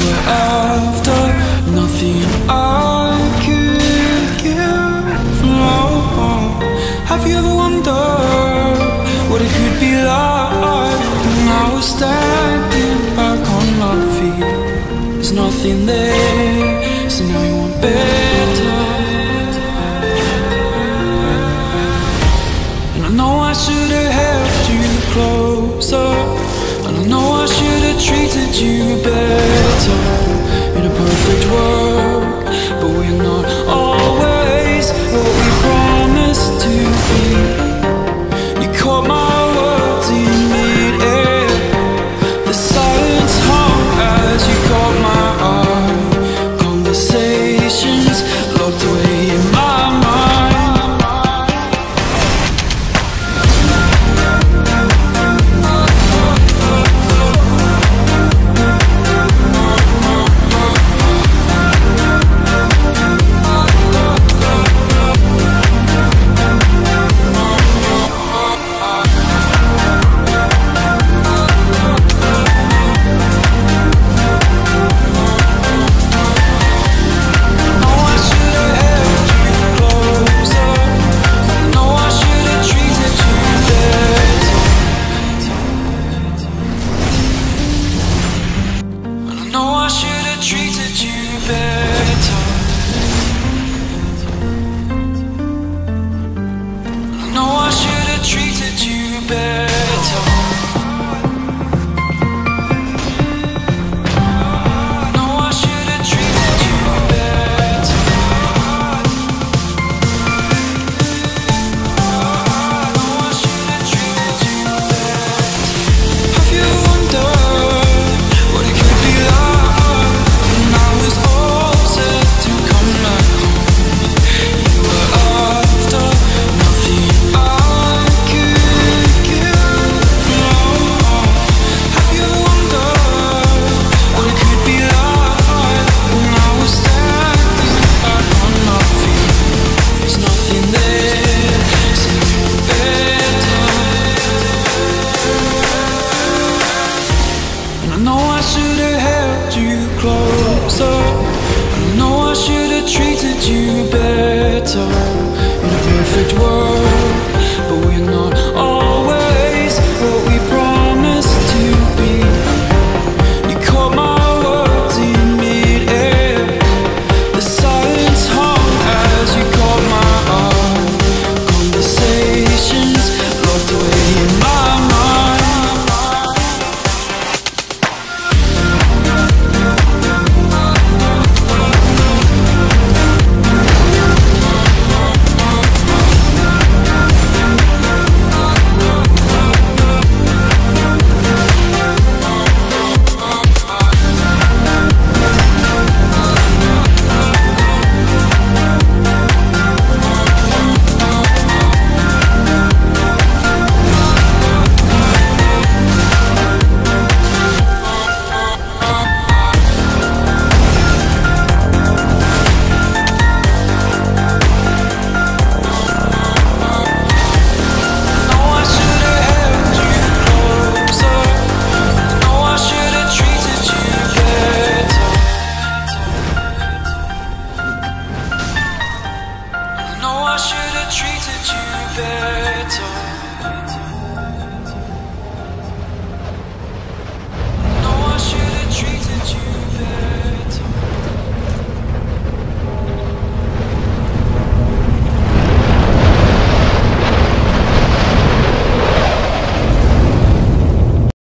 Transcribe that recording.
were after Nothing I could give, no. Have you ever wondered what it could be like? When I was standing back on my feet. There's nothing there, so now you want better. And I know I should have held you closer. And I know I should have treated you better so I know I should have treated you better in a perfect world.